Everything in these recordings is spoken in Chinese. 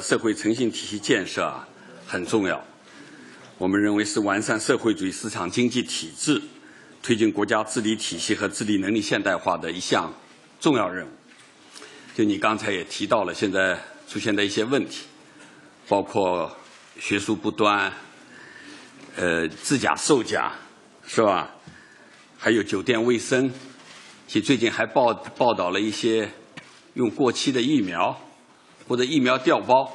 社会诚信体系建设啊很重要，我们认为是完善社会主义市场经济体制、推进国家治理体系和治理能力现代化的一项重要任务。就你刚才也提到了，现在出现的一些问题，包括学术不端、呃制假售假，是吧？还有酒店卫生，其实最近还报报道了一些用过期的疫苗或者疫苗调包，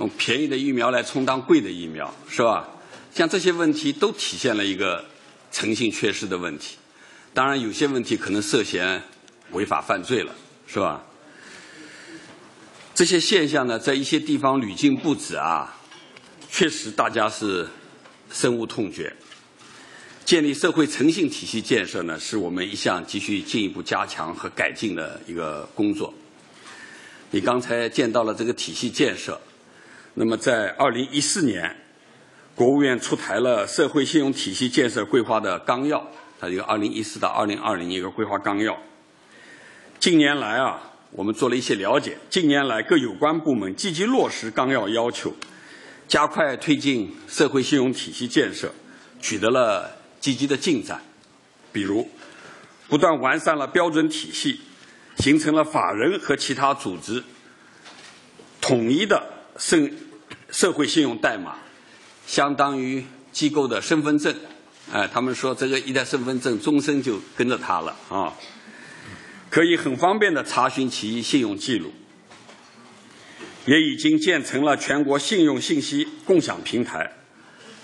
用便宜的疫苗来充当贵的疫苗，是吧？像这些问题都体现了一个诚信缺失的问题。当然，有些问题可能涉嫌违法犯罪了，是吧？这些现象呢，在一些地方屡禁不止啊，确实大家是深恶痛绝。建立社会诚信体系建设呢，是我们一项急需进一步加强和改进的一个工作。你刚才见到了这个体系建设，那么在二零一四年，国务院出台了社会信用体系建设规划的纲要，它一个二零一四到二零二零一个规划纲要。近年来啊，我们做了一些了解，近年来各有关部门积极落实纲要要求，加快推进社会信用体系建设，取得了。积极的进展，比如不断完善了标准体系，形成了法人和其他组织统一的社社会信用代码，相当于机构的身份证。哎，他们说这个一代身份证终身就跟着他了啊，可以很方便的查询其信用记录，也已经建成了全国信用信息共享平台，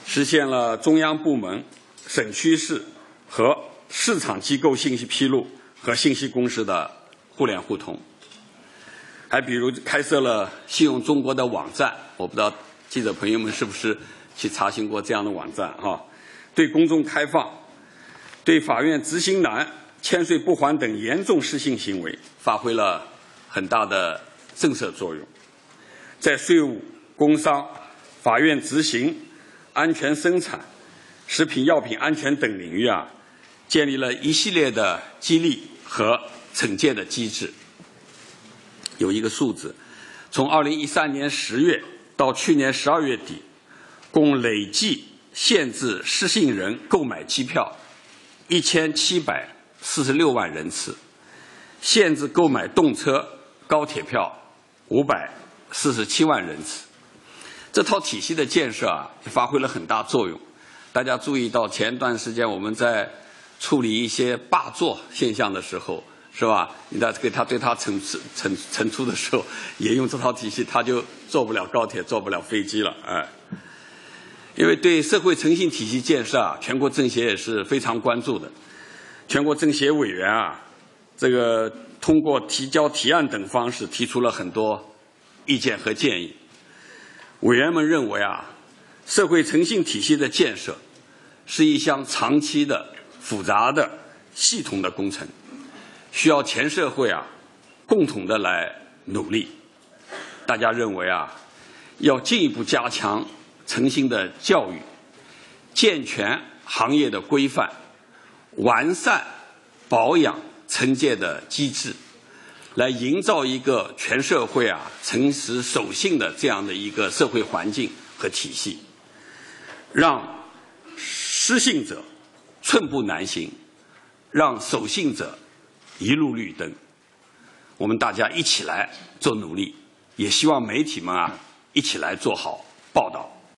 实现了中央部门。省区市和市场机构信息披露和信息公示的互联互通，还比如开设了信用中国的网站，我不知道记者朋友们是不是去查询过这样的网站哈？对公众开放，对法院执行难、欠税不还等严重失信行为发挥了很大的震慑作用，在税务、工商、法院执行、安全生产。食品药品安全等领域啊，建立了一系列的激励和惩戒的机制。有一个数字，从二零一三年十月到去年十二月底，共累计限制失信人购买机票一千七百四十六万人次，限制购买动车、高铁票五百四十七万人次。这套体系的建设啊，发挥了很大作用。大家注意到前段时间我们在处理一些霸座现象的时候，是吧？你在给他对他惩处惩惩处的时候，也用这套体系，他就坐不了高铁，坐不了飞机了，哎。因为对社会诚信体系建设啊，全国政协也是非常关注的。全国政协委员啊，这个通过提交提案等方式提出了很多意见和建议。委员们认为啊。社会诚信体系的建设是一项长期的、复杂的、系统的工程，需要全社会啊共同的来努力。大家认为啊，要进一步加强诚信的教育，健全行业的规范，完善保养惩戒的机制，来营造一个全社会啊诚实守信的这样的一个社会环境和体系。让失信者寸步难行，让守信者一路绿灯。我们大家一起来做努力，也希望媒体们啊一起来做好报道。